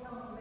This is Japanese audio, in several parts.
Thank you.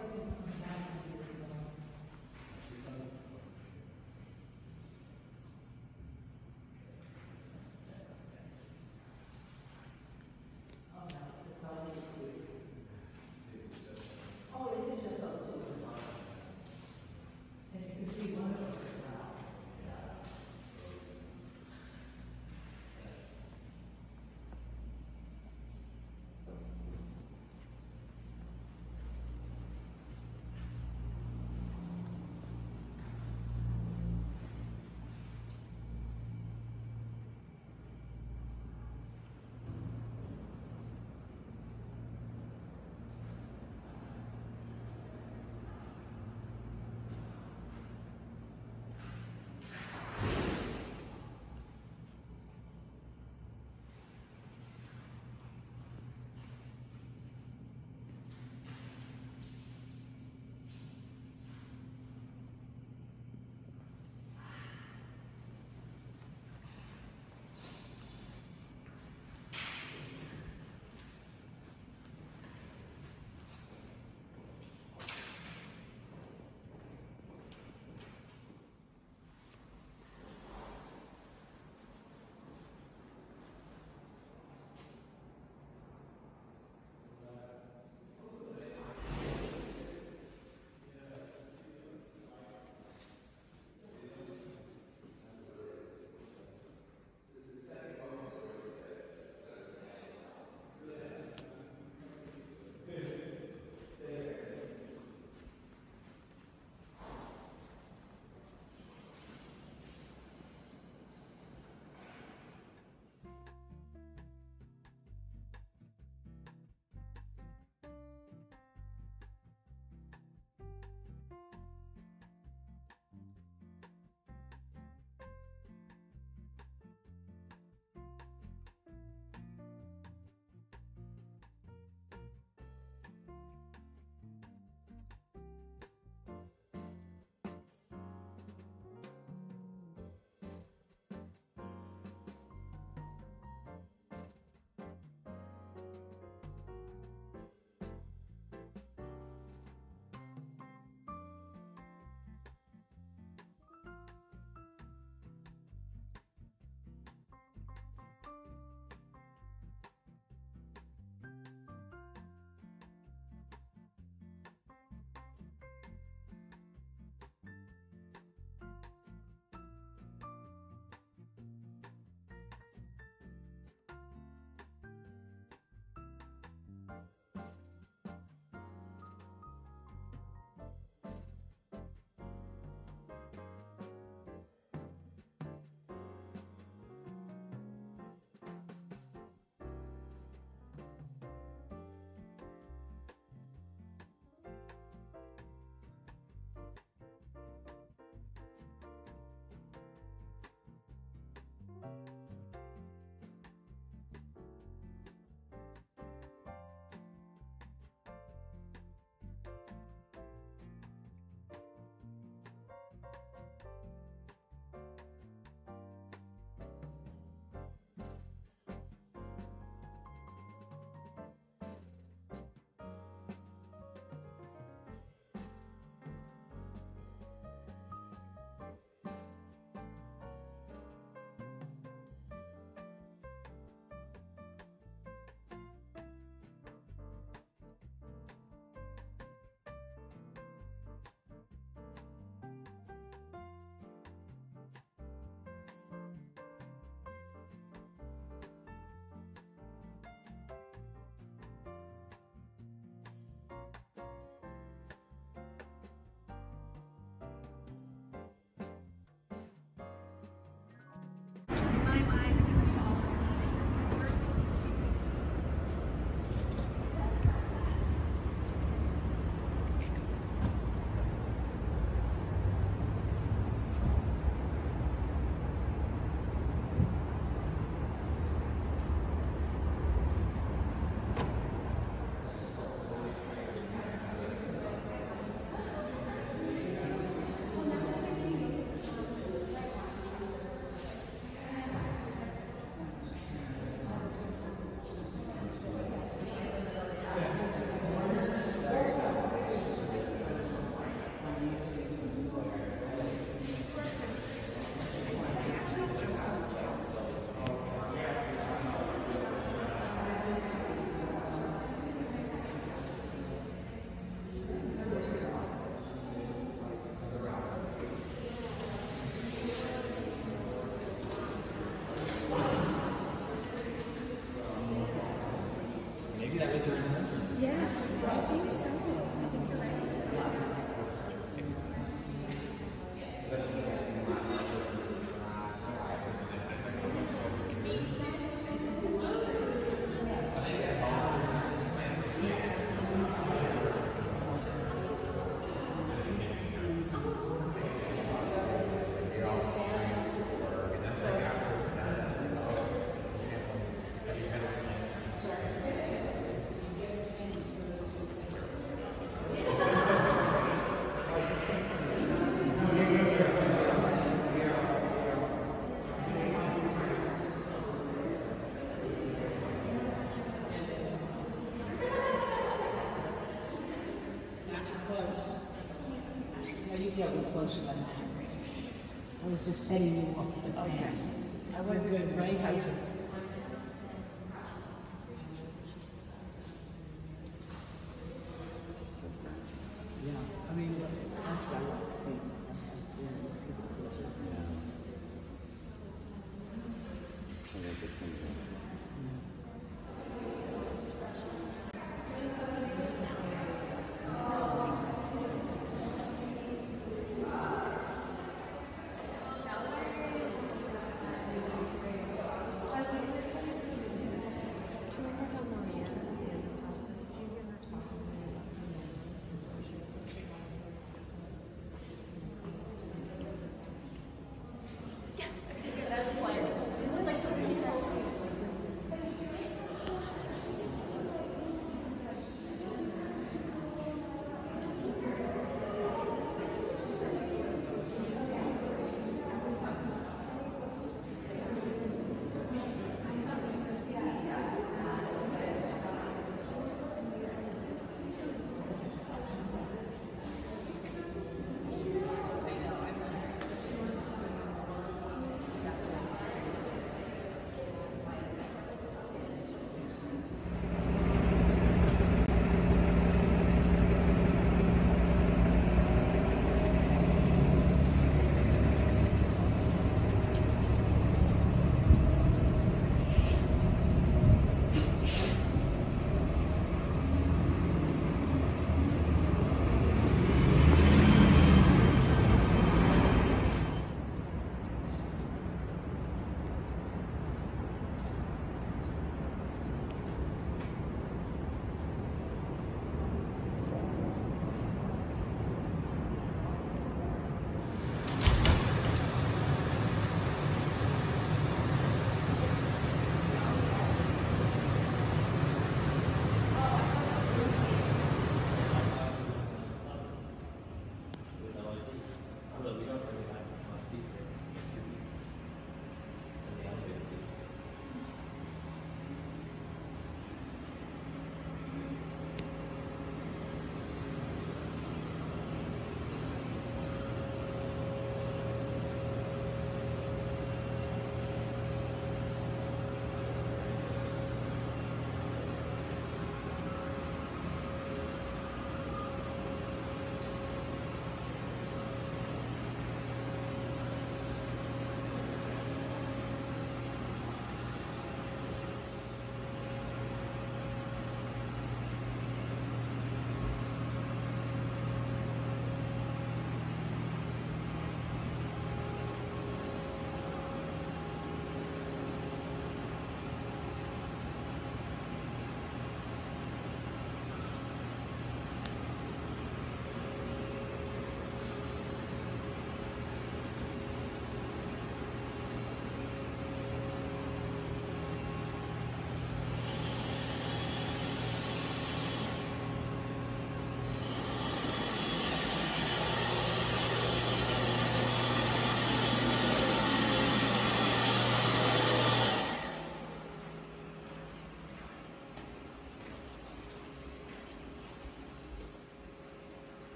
Just you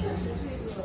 确实是一个。